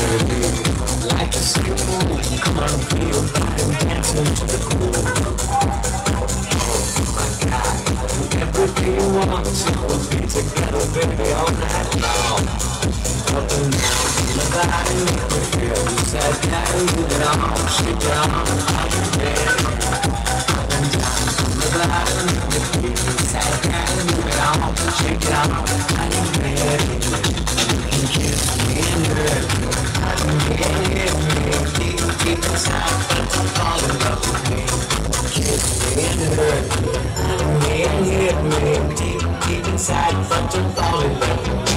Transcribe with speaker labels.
Speaker 1: Like a simple, come on, feel body dancing to the cool. Oh my God, everything you want, so be together, baby, all night long. Up and down, my body make me feel sad, that you know, she down, I've been Up and down, my body make me feel sad, that you know, she down, I've been sát vẫn chúng ta lên lần